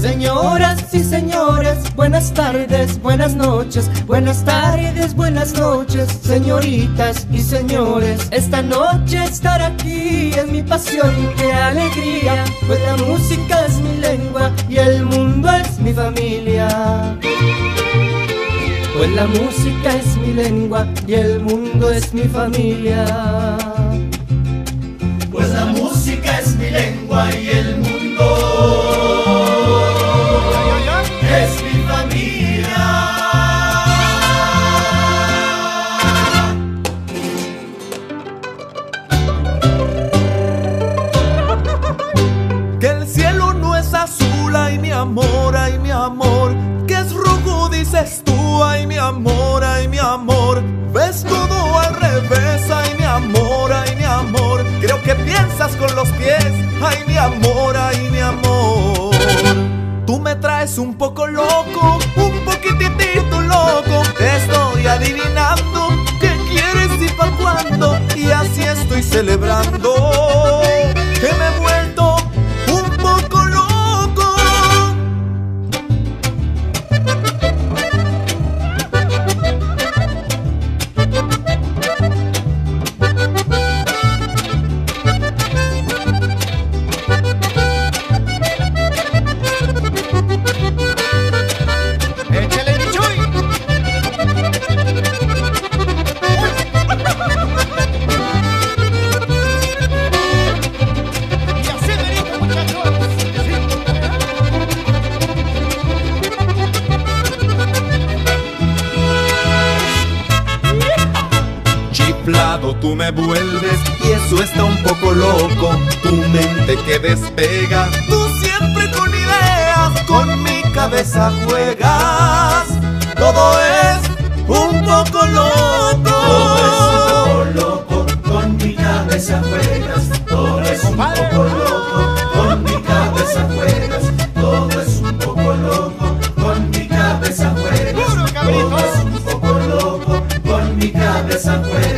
Señoras y señores, buenas tardes, buenas noches, buenas tardes, buenas noches, señoritas y señores. Esta noche estar aquí es mi pasión y qué alegría, pues la música es mi lengua y el mundo es mi familia. Pues la música es mi lengua y el mundo es mi familia. Amor, ay mi amor. Que es rojo, dices tú, ay mi amor, ay mi amor. Ves todo al revés, ay mi amor, ay mi amor. Creo que piensas con los pies, ay mi amor, ay mi amor. Tú me traes un poco loco, un poquitito loco. Estoy adivinando qué quieres y pa' cuándo. Y así estoy celebrando tú me vuelves y eso está un poco loco, tu mente que despega, tú siempre con ideas, con mi cabeza juegas, todo es un poco loco. Todo es un poco loco, con mi cabeza juegas, todo es un poco loco, con mi cabeza juegas, todo es un poco loco, con mi cabeza juegas, todo es un poco loco, con mi cabeza juegas.